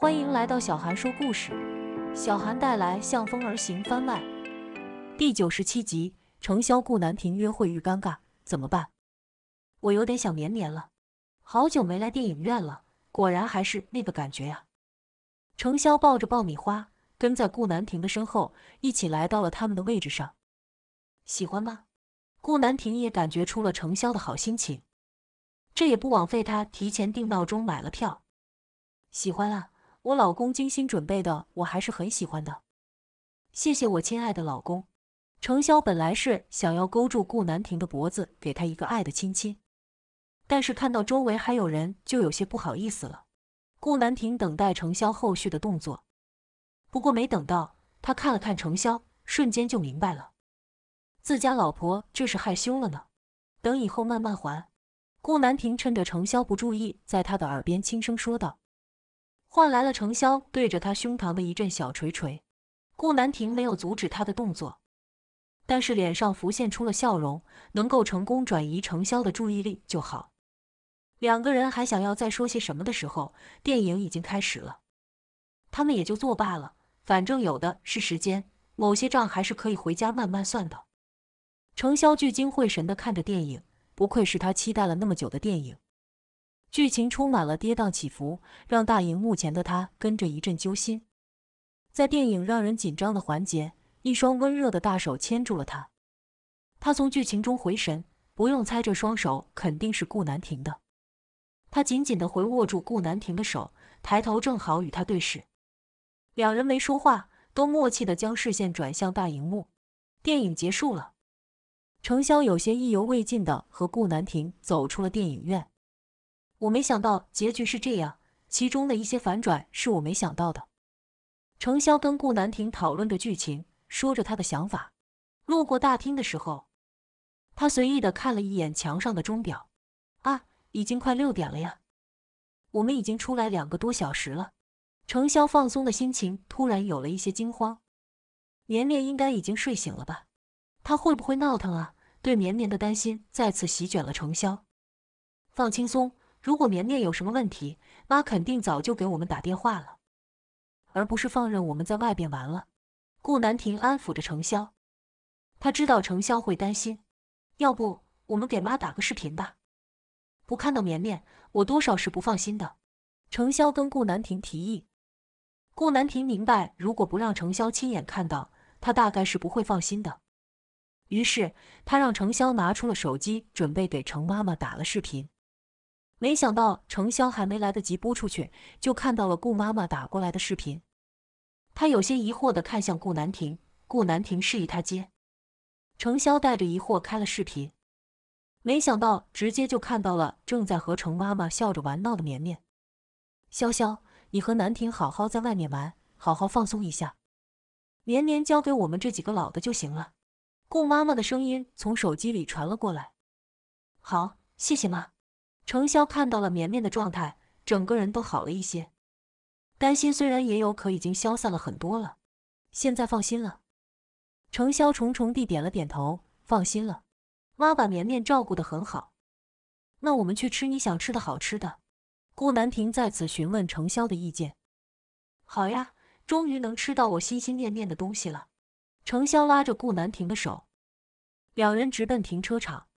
欢迎来到小韩说故事，小韩带来《向风而行》番外第九十七集。程潇顾南亭约会遇尴尬，怎么办？我有点想绵绵了，好久没来电影院了，果然还是那个感觉呀。程潇抱着爆米花，跟在顾南亭的身后，一起来到了他们的位置上。喜欢吗？顾南亭也感觉出了程潇的好心情，这也不枉费他提前定闹钟买了票。喜欢啊。我老公精心准备的，我还是很喜欢的。谢谢我亲爱的老公。程潇本来是想要勾住顾南亭的脖子，给他一个爱的亲亲，但是看到周围还有人，就有些不好意思了。顾南亭等待程潇后续的动作，不过没等到，他看了看程潇，瞬间就明白了，自家老婆这是害羞了呢。等以后慢慢还。顾南亭趁着程潇不注意，在他的耳边轻声说道。换来了程潇对着他胸膛的一阵小捶捶，顾南亭没有阻止他的动作，但是脸上浮现出了笑容，能够成功转移程潇的注意力就好。两个人还想要再说些什么的时候，电影已经开始了，他们也就作罢了，反正有的是时间，某些账还是可以回家慢慢算的。程潇聚精会神的看着电影，不愧是他期待了那么久的电影。剧情充满了跌宕起伏，让大荧幕前的他跟着一阵揪心。在电影让人紧张的环节，一双温热的大手牵住了他。他从剧情中回神，不用猜，这双手肯定是顾南亭的。他紧紧的回握住顾南亭的手，抬头正好与他对视。两人没说话，都默契的将视线转向大荧幕。电影结束了，程潇有些意犹未尽的和顾南亭走出了电影院。我没想到结局是这样，其中的一些反转是我没想到的。程潇跟顾南亭讨论着剧情，说着他的想法。路过大厅的时候，他随意的看了一眼墙上的钟表，啊，已经快六点了呀！我们已经出来两个多小时了。程潇放松的心情突然有了一些惊慌。绵绵应该已经睡醒了吧？他会不会闹腾啊？对绵绵的担心再次席卷了程潇。放轻松。如果绵绵有什么问题，妈肯定早就给我们打电话了，而不是放任我们在外边玩了。顾南亭安抚着程潇，他知道程潇会担心，要不我们给妈打个视频吧？不看到绵绵，我多少是不放心的。程潇跟顾南亭提议，顾南亭明白，如果不让程潇亲眼看到，他大概是不会放心的。于是他让程潇拿出了手机，准备给程妈妈打了视频。没想到程潇还没来得及拨出去，就看到了顾妈妈打过来的视频。他有些疑惑的看向顾南亭，顾南亭示意他接。程潇带着疑惑开了视频，没想到直接就看到了正在和程妈妈笑着玩闹的绵绵。潇潇，你和南亭好好在外面玩，好好放松一下。绵绵交给我们这几个老的就行了。顾妈妈的声音从手机里传了过来。好，谢谢妈。程潇看到了绵绵的状态，整个人都好了一些。担心虽然也有，可已经消散了很多了。现在放心了。程潇重重地点了点头，放心了。妈把绵绵照顾得很好。那我们去吃你想吃的好吃的。顾南亭再次询问程潇的意见。好呀，终于能吃到我心心念念的东西了。程潇拉着顾南亭的手，两人直奔停车场。